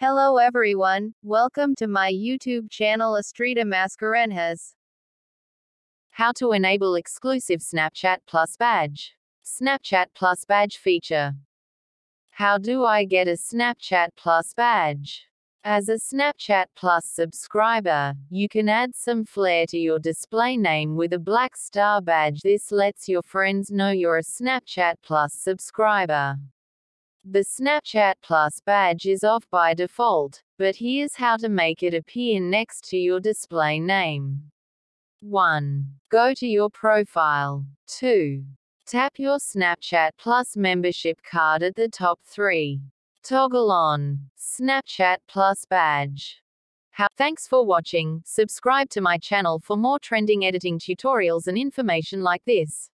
Hello everyone, welcome to my YouTube channel Astrida Mascarenhas. How to enable exclusive Snapchat Plus badge. Snapchat Plus badge feature. How do I get a Snapchat Plus badge? As a Snapchat Plus subscriber, you can add some flair to your display name with a black star badge. This lets your friends know you're a Snapchat Plus subscriber. The Snapchat Plus badge is off by default, but here's how to make it appear next to your display name. 1. Go to your profile. 2. Tap your Snapchat Plus membership card at the top 3. Toggle on Snapchat Plus badge. How Thanks for watching. Subscribe to my channel for more trending editing tutorials and information like this.